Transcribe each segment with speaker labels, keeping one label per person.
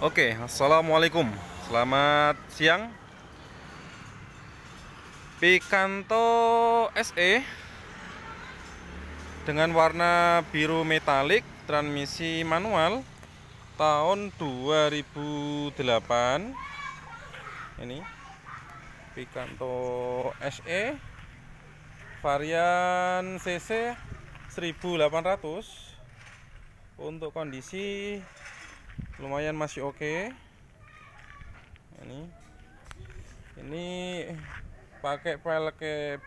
Speaker 1: Oke, assalamualaikum. Selamat siang. Picanto SE dengan warna biru metalik, transmisi manual tahun 2008. Ini Picanto SE varian CC 1800 untuk kondisi lumayan masih oke. Ini. Ini pakai pelek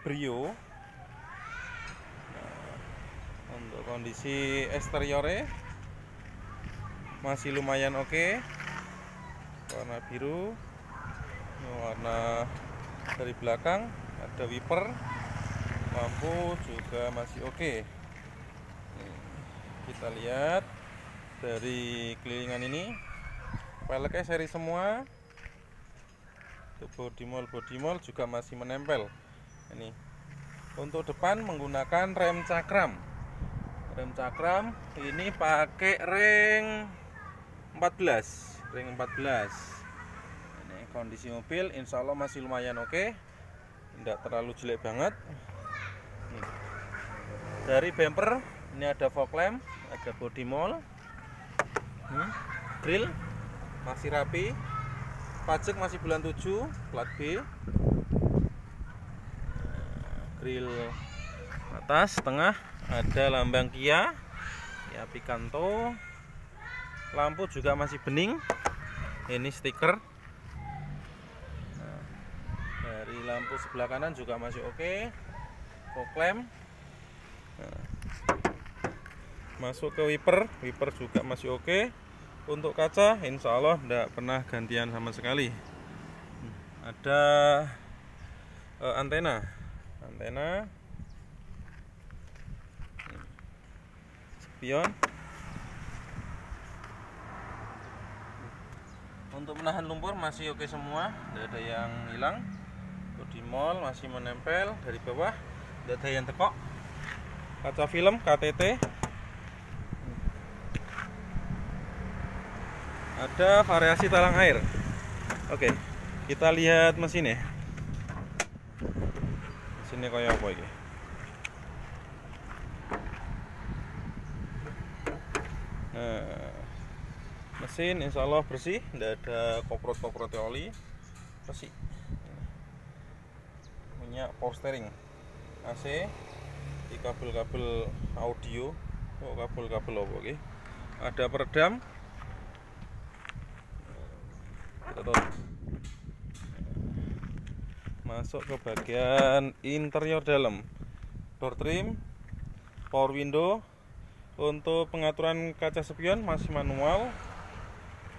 Speaker 1: brio. Nah, untuk kondisi eksteriornya masih lumayan oke. Warna biru. Warna dari belakang ada wiper. Lampu juga masih oke. Kita lihat dari kelilingan ini. Peleknya seri semua. Untuk body mold juga masih menempel. Ini. Untuk depan menggunakan rem cakram. Rem cakram ini pakai ring 14 ring 14 ini kondisi mobil insya Allah masih lumayan oke. Tidak terlalu jelek banget. Dari bumper ini ada fog lamp ada body mold hmm, grill masih rapi. Pajak masih bulan 7 plat B. Grill atas tengah ada lambang Kia ya Picanto. Lampu juga masih bening. Ini stiker. Nah, dari lampu sebelah kanan juga masih oke. Okay. lamp nah, masuk ke wiper wiper juga masih oke. Untuk kaca insya Allah tidak pernah gantian sama sekali. Ada uh, antena. Antena. Spion. Untuk menahan lumpur masih oke semua tidak ada yang hilang. Body mold masih menempel dari bawah tidak ada yang tekok. Kaca film KTT ada variasi talang air. Oke kita lihat mesinnya mesinnya kayak apa ini? Nah mesin insya Allah bersih tidak ada koprot-koprot oli bersih. Punya power steering AC di kabel-kabel audio oh kabel-kabel apa oke. Ada peredam masuk ke bagian interior dalam. Door trim power window. Untuk pengaturan kaca spion masih manual.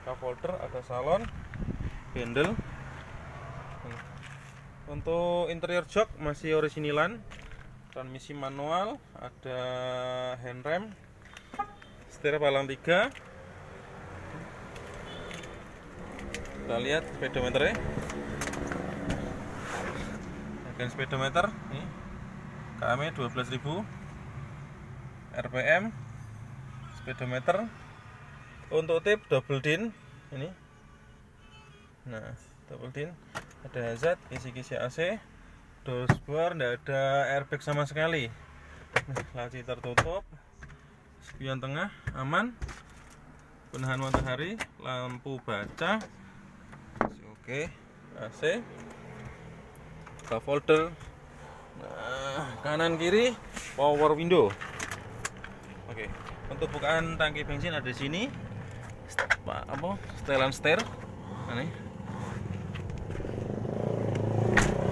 Speaker 1: Cup holder ada salon handle. Untuk interior jok masih originalan transmisi manual ada handrem setir palang 3 kita lihat speedometernya. Bagian speedometer ini. KM 12.000 RPM speedometer. Untuk tip double din ini. Nah double din. Ada hazard kisi-kisi AC dashboard tidak ada airbag sama sekali. Nah, laci tertutup. Spion tengah aman. Penahan matahari lampu baca Oke, AC. Buka folder. Nah, kanan kiri power window. Oke, untuk bukaan tangki bensin ada di sini. Pak apa? Setelan stair. Ini.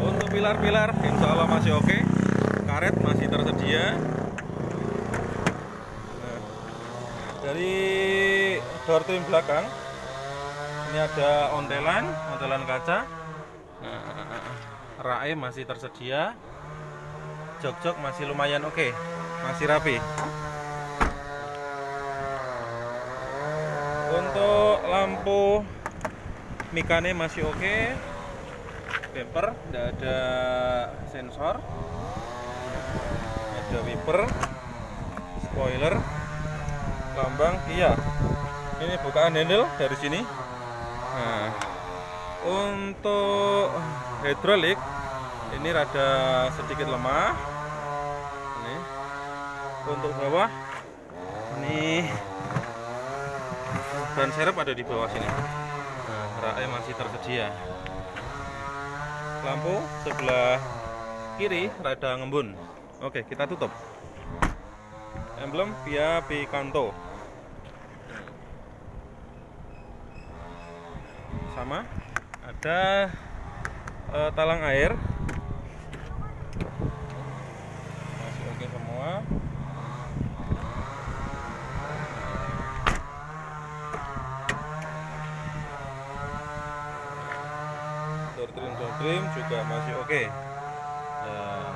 Speaker 1: Untuk pilar-pilar insya Allah masih oke. Karet masih tersedia. Nah, dari door trim belakang ini ada ontelan ontelan kaca. Nah, rai masih tersedia. Jok-jok masih lumayan oke masih rapi. Untuk lampu mikane masih oke. Bumper tidak ada sensor. Ada wiper spoiler lambang Kia ini bukaan handle dari sini nah untuk hidrolik ini rada sedikit lemah. Ini. Untuk bawah ini. Ban serep ada di bawah sini. Nah, raknya masih tersedia. Lampu sebelah kiri rada ngembun. Oke kita tutup. Emblem via Picanto sama ada uh, talang air. Masih oke semua. Door trim door trim juga masih oke. Nah,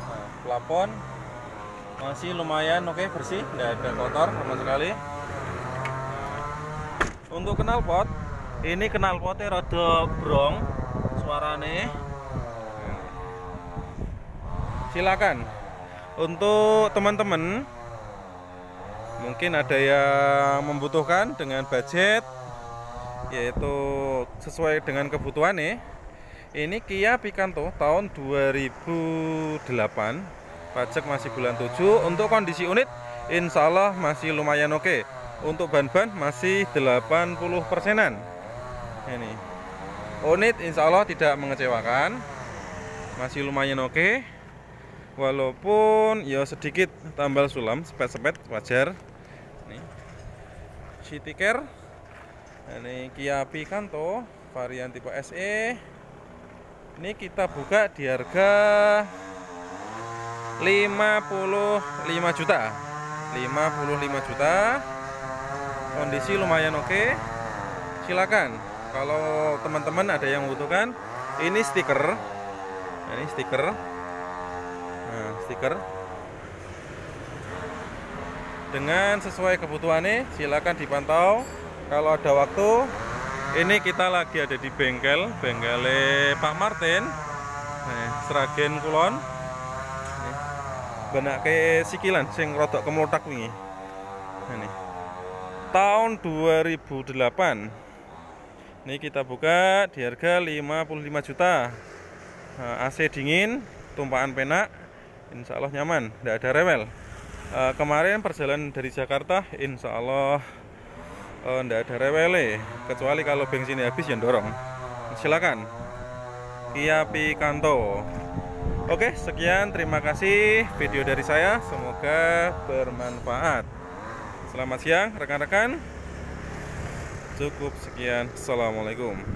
Speaker 1: nah, plafon masih lumayan oke bersih tidak ada kotor sama sekali untuk knalpot ini knalpotnya rada brong suarane. Silakan. Untuk teman-teman mungkin ada yang membutuhkan dengan budget yaitu sesuai dengan kebutuhan nih. Ini Kia Picanto tahun 2008 pajak masih bulan 7 untuk kondisi unit Insya Allah masih lumayan oke. okay. Untuk ban-ban masih 80 persenan. Ini. Unit Insya Allah tidak mengecewakan. Masih lumayan oke. Walaupun ya sedikit tambal sulam sepet-sepet wajar. Ini. City care ini Kia Picanto varian tipe SE ini kita buka di harga 55 juta. 55 juta kondisi lumayan oke. Silakan kalau teman-teman ada yang membutuhkan ini stiker. Ini stiker. Nah stiker. Dengan sesuai kebutuhannya silakan dipantau. Kalau ada waktu ini kita lagi ada di bengkel bengkel Pak Martin. Nah, Seragen Kulon. Banyak ke sikilan sing rodok kemotak wingi. Ini tahun 2008 ini kita buka di harga 55 juta. Nah, AC dingin tumpahan penak Insya Allah nyaman tidak ada rewel. Uh, kemarin perjalanan dari Jakarta Insya Allah oh, ndak ada rewele kecuali kalau bensinnya habis yang dorong. Silakan. Kia Picanto. Oke sekian terima kasih. Video dari saya semoga bermanfaat selamat siang rekan-rekan. Cukup sekian. Assalamualaikum